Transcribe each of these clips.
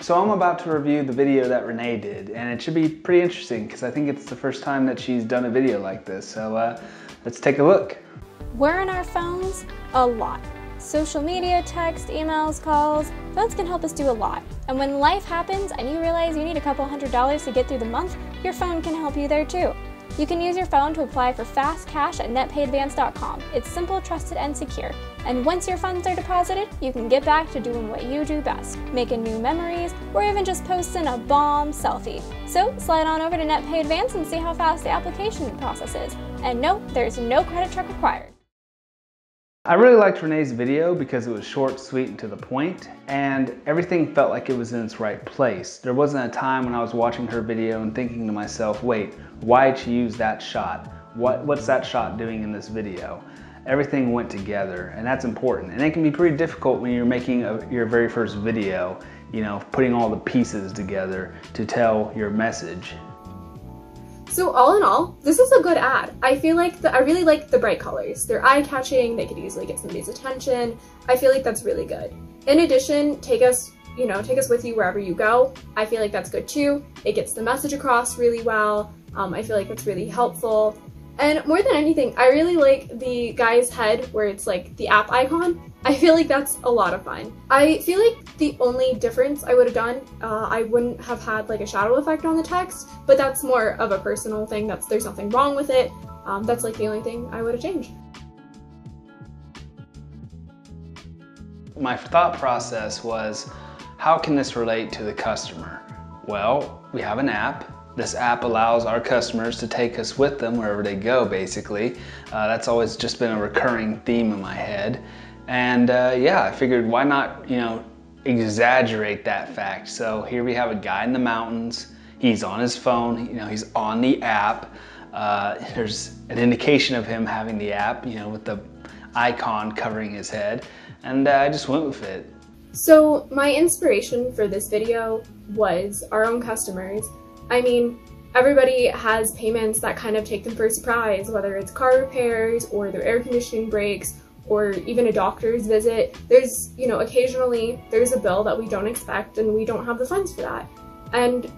So I'm about to review the video that Renee did, and it should be pretty interesting because I think it's the first time that she's done a video like this. So uh, let's take a look. We're on our phones a lot. Social media, text, emails, calls, phones can help us do a lot. And when life happens and you realize you need a couple hundred dollars to get through the month, your phone can help you there too. You can use your phone to apply for fast cash at netpayadvance.com. It's simple, trusted, and secure. And once your funds are deposited, you can get back to doing what you do best, making new memories, or even just posting a bomb selfie. So slide on over to NetPay Advance and see how fast the application process is. And no, there's no credit check required. I really liked Renee's video because it was short, sweet, and to the point, and everything felt like it was in its right place. There wasn't a time when I was watching her video and thinking to myself, wait, why did she use that shot? What, what's that shot doing in this video? Everything went together, and that's important. And it can be pretty difficult when you're making a, your very first video, you know, putting all the pieces together to tell your message. So all in all, this is a good ad. I feel like the, I really like the bright colors. They're eye-catching, they could easily get somebody's attention. I feel like that's really good. In addition, take us, you know, take us with you wherever you go. I feel like that's good too. It gets the message across really well. Um, I feel like it's really helpful. And more than anything, I really like the guy's head where it's like the app icon. I feel like that's a lot of fun. I feel like the only difference I would have done, uh, I wouldn't have had like a shadow effect on the text, but that's more of a personal thing. That's There's nothing wrong with it. Um, that's like the only thing I would have changed. My thought process was, how can this relate to the customer? Well, we have an app this app allows our customers to take us with them wherever they go, basically. Uh, that's always just been a recurring theme in my head. And uh, yeah, I figured why not, you know, exaggerate that fact. So here we have a guy in the mountains. He's on his phone, you know, he's on the app. Uh, there's an indication of him having the app, you know, with the icon covering his head. And uh, I just went with it. So my inspiration for this video was our own customers I mean, everybody has payments that kind of take them for a surprise, whether it's car repairs or their air conditioning breaks or even a doctor's visit. There's, you know, occasionally there's a bill that we don't expect and we don't have the funds for that. And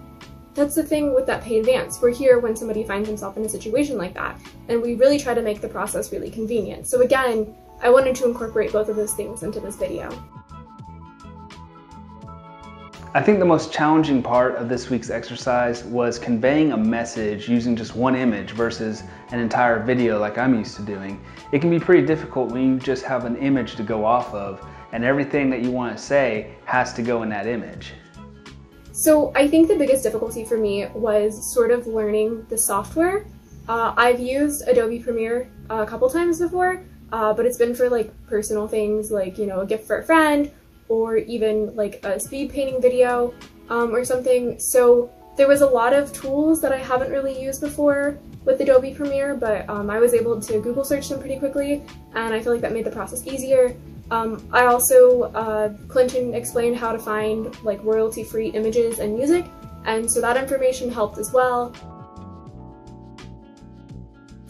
that's the thing with NetPay Advance. We're here when somebody finds himself in a situation like that, and we really try to make the process really convenient. So again, I wanted to incorporate both of those things into this video. I think the most challenging part of this week's exercise was conveying a message using just one image versus an entire video like I'm used to doing. It can be pretty difficult when you just have an image to go off of and everything that you want to say has to go in that image. So I think the biggest difficulty for me was sort of learning the software. Uh, I've used Adobe Premiere a couple times before, uh, but it's been for like personal things like, you know, a gift for a friend or even like a speed painting video um, or something. So there was a lot of tools that I haven't really used before with Adobe Premiere, but um, I was able to Google search them pretty quickly, and I feel like that made the process easier. Um, I also, uh, Clinton explained how to find like royalty-free images and music, and so that information helped as well.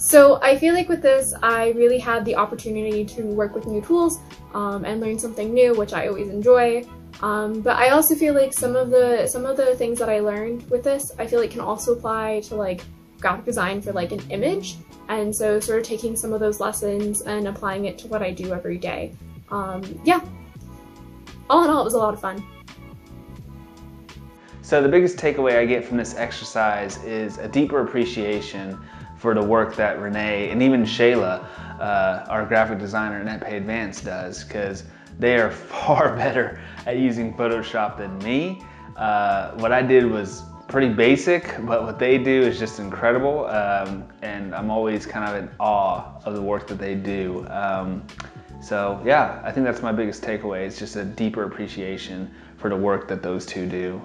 So I feel like with this, I really had the opportunity to work with new tools um, and learn something new, which I always enjoy. Um, but I also feel like some of the some of the things that I learned with this, I feel like can also apply to like graphic design for like an image. And so sort of taking some of those lessons and applying it to what I do every day. Um, yeah, all in all, it was a lot of fun. So the biggest takeaway I get from this exercise is a deeper appreciation for the work that Renee and even Shayla, uh, our graphic designer at NetPay Advance does, because they are far better at using Photoshop than me. Uh, what I did was pretty basic, but what they do is just incredible. Um, and I'm always kind of in awe of the work that they do. Um, so yeah, I think that's my biggest takeaway. It's just a deeper appreciation for the work that those two do.